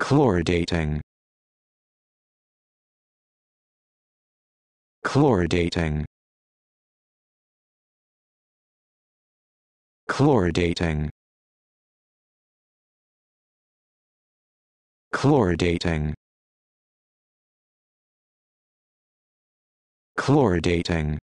Chloridating. Chloridating. Chloridating. Chloridating. Chloridating.